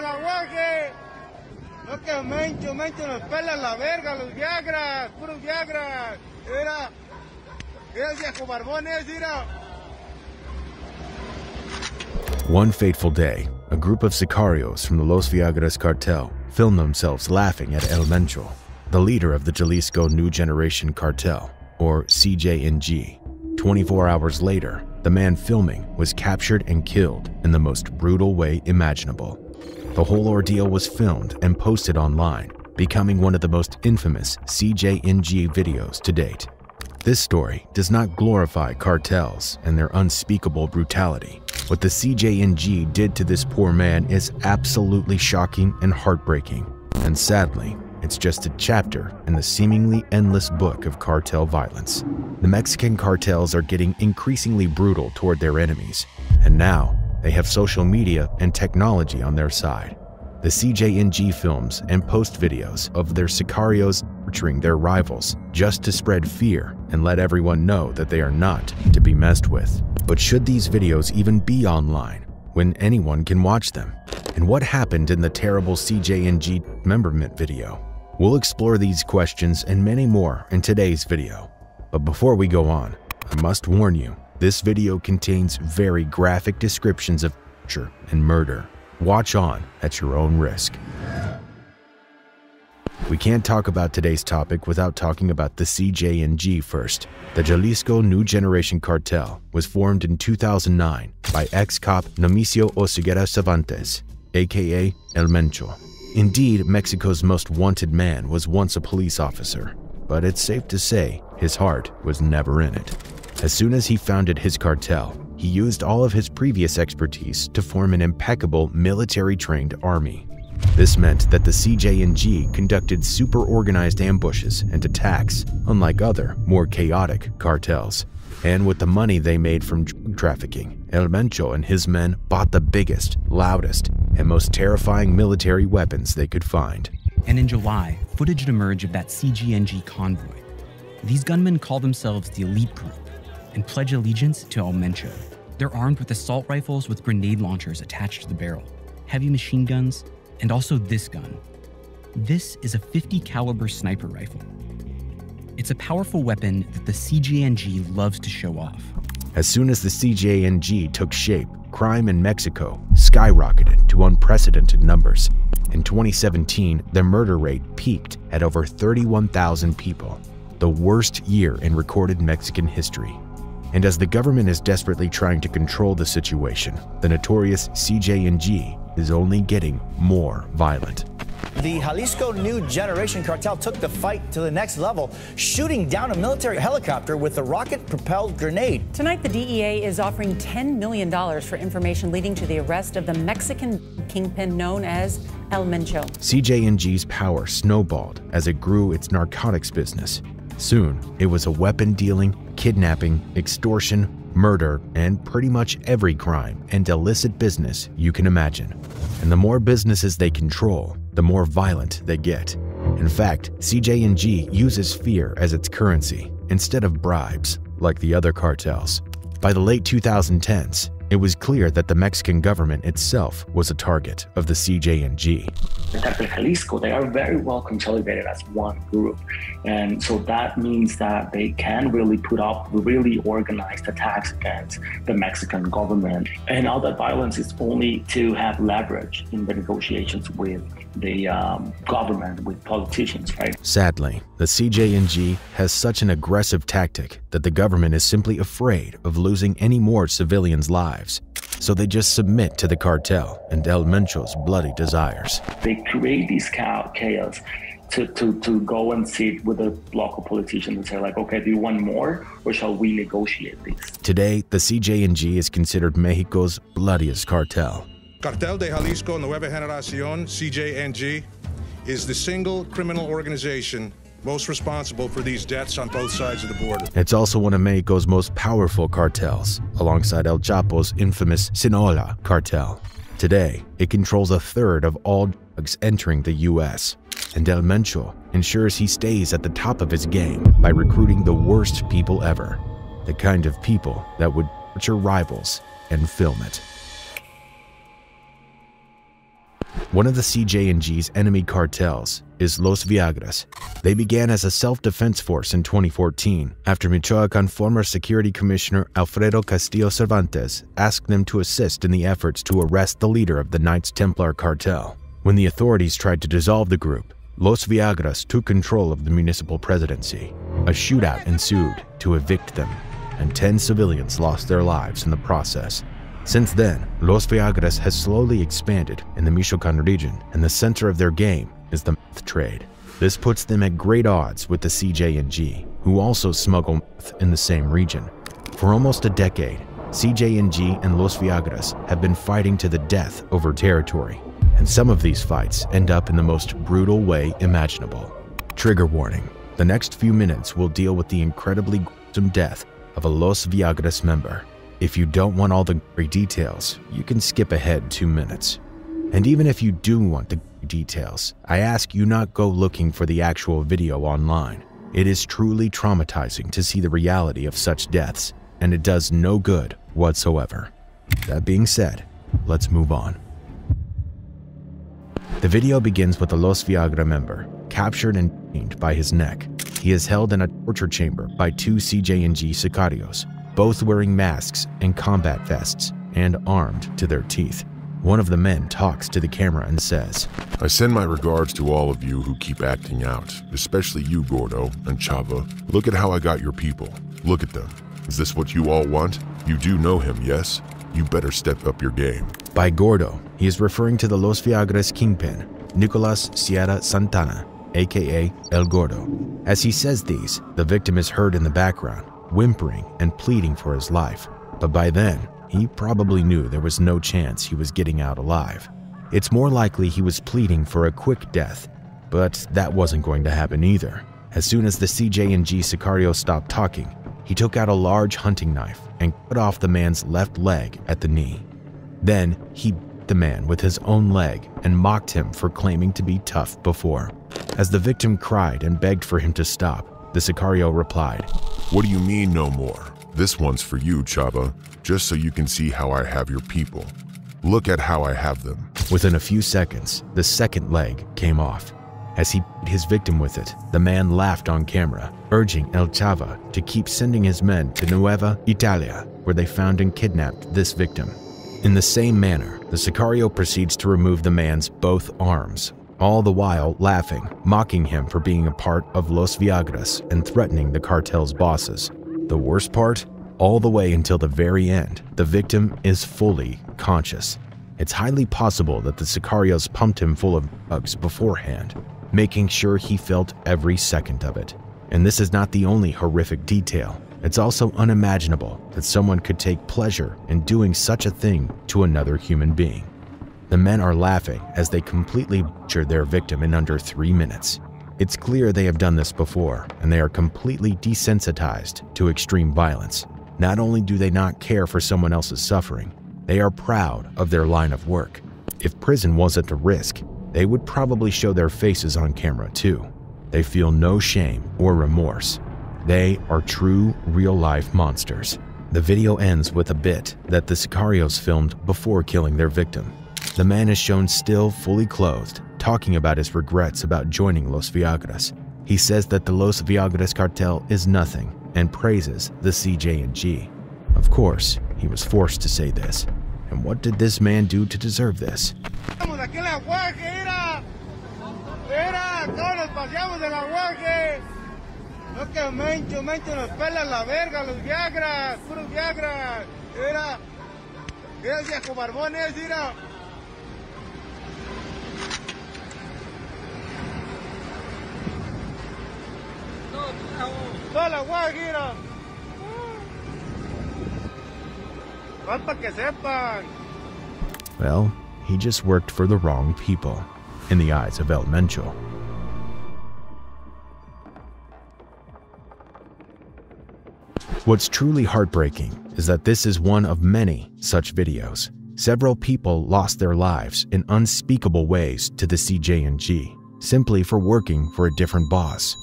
la UAG. No que Mencho, Mencho nos pela la verga, los Viagras, puros Viagras. Era, era viejo barbón, era. One fateful day, a group of sicarios from the Los Viagras cartel filmed themselves laughing at El Mencho, the leader of the Jalisco New Generation Cartel, or CJNG. 24 hours later, the man filming was captured and killed in the most brutal way imaginable. The whole ordeal was filmed and posted online, becoming one of the most infamous CJNG videos to date. This story does not glorify cartels and their unspeakable brutality. What the CJNG did to this poor man is absolutely shocking and heartbreaking. And sadly, it's just a chapter in the seemingly endless book of cartel violence. The Mexican cartels are getting increasingly brutal toward their enemies, and now they have social media and technology on their side. The CJNG films and post videos of their sicarios torturing their rivals just to spread fear and let everyone know that they are not to be messed with. But should these videos even be online when anyone can watch them? And what happened in the terrible CJNG memberment video? We'll explore these questions and many more in today's video. But before we go on, I must warn you, this video contains very graphic descriptions of torture and murder. Watch on at your own risk. We can't talk about today's topic without talking about the CJNG first. The Jalisco New Generation Cartel was formed in 2009 by ex-cop Nemesio Oseguera Cervantes, aka El Mencho. Indeed, Mexico's most wanted man was once a police officer, but it's safe to say his heart was never in it. As soon as he founded his cartel, he used all of his previous expertise to form an impeccable military trained army. This meant that the CJNG conducted super organized ambushes and attacks, unlike other, more chaotic cartels. And with the money they made from drug trafficking, El Mencho and his men bought the biggest, loudest, and most terrifying military weapons they could find. And in July, footage emerged of that CJNG convoy. These gunmen call themselves the Elite Group and pledge allegiance to El Mencho. They're armed with assault rifles with grenade launchers attached to the barrel, heavy machine guns, and also this gun. This is a 50 caliber sniper rifle. It's a powerful weapon that the CJNG loves to show off. As soon as the CJNG took shape, crime in Mexico skyrocketed to unprecedented numbers. In 2017, the murder rate peaked at over 31,000 people, the worst year in recorded Mexican history. And as the government is desperately trying to control the situation, the notorious CJNG is only getting more violent. The Jalisco New Generation cartel took the fight to the next level, shooting down a military helicopter with a rocket propelled grenade. Tonight, the DEA is offering $10 million for information leading to the arrest of the Mexican kingpin known as El Mencho. CJNG's power snowballed as it grew its narcotics business. Soon, it was a weapon dealing, kidnapping, extortion, murder, and pretty much every crime and illicit business you can imagine. And the more businesses they control, the more violent they get. In fact, CJNG uses fear as its currency instead of bribes, like the other cartels. By the late 2010s, it was clear that the Mexican government itself was a target of the CJNG. The Cartel Jalisco, they are very well consolidated as one group. And so that means that they can really put up really organized attacks against the Mexican government. And all that violence is only to have leverage in the negotiations with the um, government, with politicians, right? Sadly, the CJNG has such an aggressive tactic that the government is simply afraid of losing any more civilians' lives. So they just submit to the cartel and El Mencho's bloody desires. They create this chaos to, to, to go and sit with the local politicians and say like, okay, do you want more or shall we negotiate this? Today, the CJNG is considered Mexico's bloodiest cartel. Cartel de Jalisco Nueva Generacion, CJNG, is the single criminal organization most responsible for these deaths on both sides of the border. It's also one of Mexico's most powerful cartels, alongside El Chapo's infamous Sinaloa cartel. Today, it controls a third of all drugs entering the U.S., and El Mencho ensures he stays at the top of his game by recruiting the worst people ever, the kind of people that would torture rivals and film it. One of the CJNG's enemy cartels is Los Viagras. They began as a self-defense force in 2014 after Michoacan former Security Commissioner Alfredo Castillo Cervantes asked them to assist in the efforts to arrest the leader of the Knights Templar cartel. When the authorities tried to dissolve the group, Los Viagras took control of the municipal presidency. A shootout ensued to evict them, and 10 civilians lost their lives in the process. Since then, Los Viagras has slowly expanded in the Michoacan region, and the center of their game is the meth trade. This puts them at great odds with the CJNG, who also smuggle meth in the same region. For almost a decade, CJNG and Los Viagras have been fighting to the death over territory, and some of these fights end up in the most brutal way imaginable. Trigger warning. The next few minutes will deal with the incredibly gruesome death of a Los Viagras member. If you don't want all the gory details, you can skip ahead two minutes. And even if you do want the details, I ask you not go looking for the actual video online. It is truly traumatizing to see the reality of such deaths, and it does no good whatsoever. That being said, let's move on. The video begins with a Los Viagra member, captured and chained by his neck. He is held in a torture chamber by two CJNG sicarios, both wearing masks and combat vests and armed to their teeth. One of the men talks to the camera and says, I send my regards to all of you who keep acting out, especially you, Gordo and Chava. Look at how I got your people. Look at them. Is this what you all want? You do know him, yes? You better step up your game. By Gordo, he is referring to the Los Viagras kingpin, Nicolas Sierra Santana, aka El Gordo. As he says these, the victim is heard in the background, whimpering and pleading for his life. But by then, he probably knew there was no chance he was getting out alive. It's more likely he was pleading for a quick death, but that wasn't going to happen either. As soon as the CJNG Sicario stopped talking, he took out a large hunting knife and cut off the man's left leg at the knee. Then he beat the man with his own leg and mocked him for claiming to be tough before. As the victim cried and begged for him to stop, the Sicario replied, What do you mean no more? This one's for you, Chava, just so you can see how I have your people. Look at how I have them. Within a few seconds, the second leg came off. As he beat his victim with it, the man laughed on camera, urging El Chava to keep sending his men to Nueva Italia, where they found and kidnapped this victim. In the same manner, the Sicario proceeds to remove the man's both arms, all the while laughing, mocking him for being a part of Los Viagras and threatening the cartel's bosses. The worst part? All the way until the very end, the victim is fully conscious. It's highly possible that the Sicarios pumped him full of drugs beforehand, making sure he felt every second of it. And this is not the only horrific detail. It's also unimaginable that someone could take pleasure in doing such a thing to another human being. The men are laughing as they completely butcher their victim in under three minutes. It's clear they have done this before, and they are completely desensitized to extreme violence. Not only do they not care for someone else's suffering, they are proud of their line of work. If prison wasn't a risk, they would probably show their faces on camera too. They feel no shame or remorse. They are true, real-life monsters. The video ends with a bit that the Sicarios filmed before killing their victim. The man is shown still fully clothed, talking about his regrets about joining Los Viagras. He says that the Los Viagras cartel is nothing and praises the CJNG. Of course, he was forced to say this. And what did this man do to deserve this? que mencho, mencho nos pelan la verga, los Viagras, puros Viagras. Era, era el viejo barbón ese, era. Well, he just worked for the wrong people, in the eyes of El Mencho. What's truly heartbreaking is that this is one of many such videos. Several people lost their lives in unspeakable ways to the CJNG, simply for working for a different boss.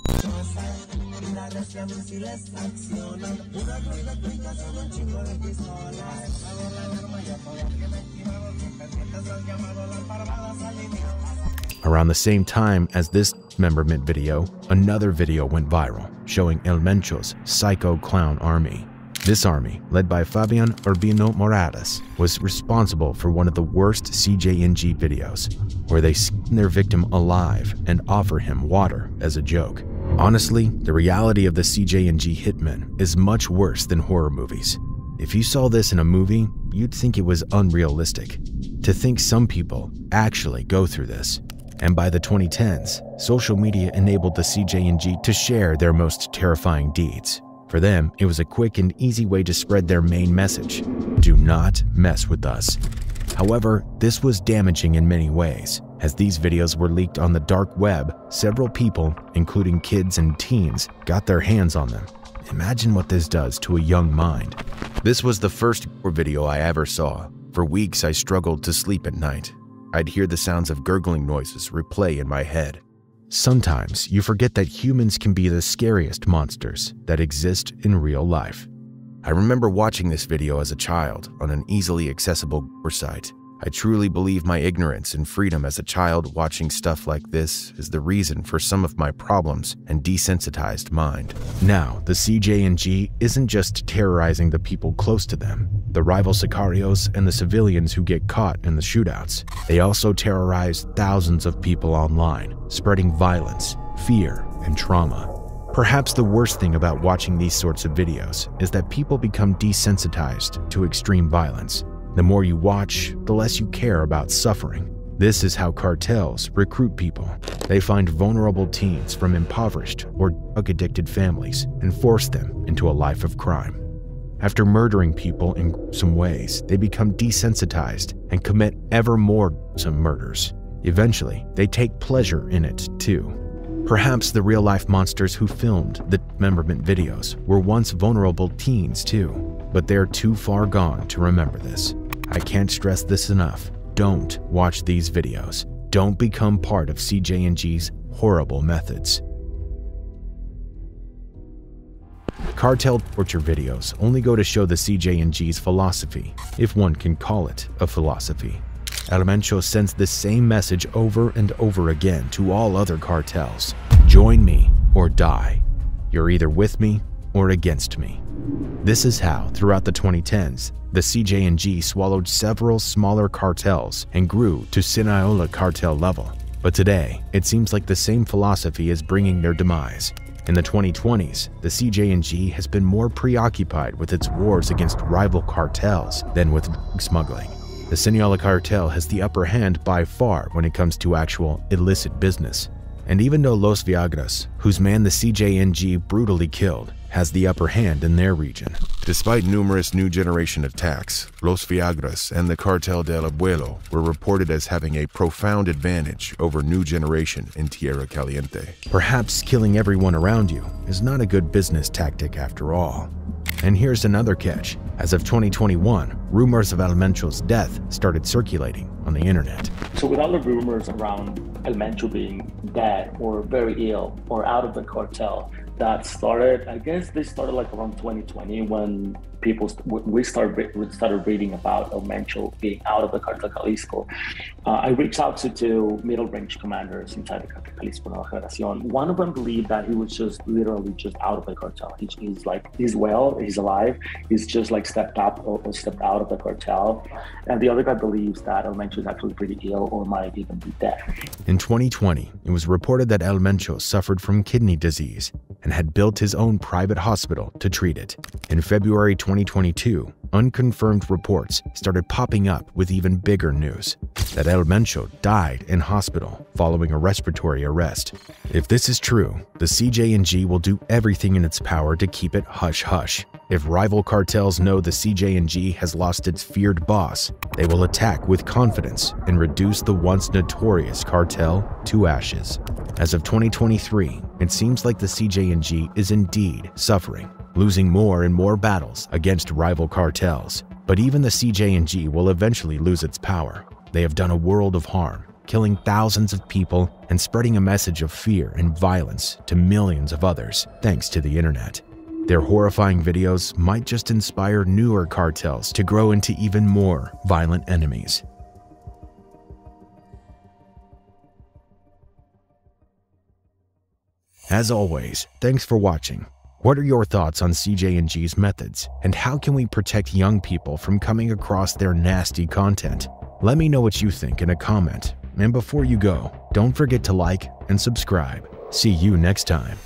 Around the same time as this memberment video, another video went viral showing El Mencho's psycho clown army. This army, led by Fabian Urbino Morales, was responsible for one of the worst CJNG videos, where they skin their victim alive and offer him water as a joke. Honestly, the reality of the CJNG hitmen is much worse than horror movies. If you saw this in a movie, you'd think it was unrealistic. To think some people actually go through this. And by the 2010s, social media enabled the CJNG to share their most terrifying deeds. For them, it was a quick and easy way to spread their main message do not mess with us. However, this was damaging in many ways. As these videos were leaked on the dark web, several people, including kids and teens, got their hands on them. Imagine what this does to a young mind. This was the first video I ever saw. For weeks, I struggled to sleep at night. I'd hear the sounds of gurgling noises replay in my head. Sometimes you forget that humans can be the scariest monsters that exist in real life. I remember watching this video as a child on an easily accessible site. I truly believe my ignorance and freedom as a child watching stuff like this is the reason for some of my problems and desensitized mind. Now, the CJNG isn't just terrorizing the people close to them, the rival sicarios and the civilians who get caught in the shootouts. They also terrorize thousands of people online, spreading violence, fear, and trauma. Perhaps the worst thing about watching these sorts of videos is that people become desensitized to extreme violence the more you watch, the less you care about suffering. This is how cartels recruit people. They find vulnerable teens from impoverished or drug addicted families and force them into a life of crime. After murdering people in some ways, they become desensitized and commit ever more some murders. Eventually, they take pleasure in it too. Perhaps the real life monsters who filmed the memberment videos were once vulnerable teens too, but they're too far gone to remember this. I can't stress this enough. Don't watch these videos. Don't become part of CJNG's horrible methods. Cartel torture videos only go to show the CJNG's philosophy, if one can call it a philosophy. El Mencho sends the same message over and over again to all other cartels. Join me or die. You're either with me or against me. This is how, throughout the 2010s, the CJNG swallowed several smaller cartels and grew to Sinaloa cartel level. But today, it seems like the same philosophy is bringing their demise. In the 2020s, the CJNG has been more preoccupied with its wars against rival cartels than with drug smuggling. The Sinaloa cartel has the upper hand by far when it comes to actual illicit business. And even though Los Viagras, whose man the CJNG brutally killed, has the upper hand in their region. Despite numerous new generation attacks, Los Viagras and the Cartel del Abuelo were reported as having a profound advantage over new generation in Tierra Caliente. Perhaps killing everyone around you is not a good business tactic after all. And here's another catch. As of 2021, rumors of El Mencho's death started circulating on the internet. So with all the rumors around El Mencho being dead or very ill or out of the cartel, that started i guess they started like around 2020 when people we started we started reading about El Mencho being out of the Cartel Jalisco. Uh, I reached out to two middle range commanders inside the Cartel Jalisco Nueva Generacion. One of them believed that he was just literally just out of the cartel. He, he's like he's well, he's alive. He's just like stepped up or, or, stepped out of the cartel. And the other guy believes that El Mencho is actually pretty ill or might even be dead. In 2020, it was reported that El Mencho suffered from kidney disease and had built his own private hospital to treat it. In February 2022, unconfirmed reports started popping up with even bigger news that El Mencho died in hospital following a respiratory arrest. If this is true, the CJNG will do everything in its power to keep it hush hush. If rival cartels know the CJNG has lost its feared boss, they will attack with confidence and reduce the once notorious cartel to ashes. As of 2023, it seems like the CJNG is indeed suffering losing more and more battles against rival cartels. But even the CJNG will eventually lose its power. They have done a world of harm, killing thousands of people and spreading a message of fear and violence to millions of others thanks to the internet. Their horrifying videos might just inspire newer cartels to grow into even more violent enemies. As always, thanks for watching. What are your thoughts on CJNG's methods, and how can we protect young people from coming across their nasty content? Let me know what you think in a comment. And before you go, don't forget to like and subscribe. See you next time.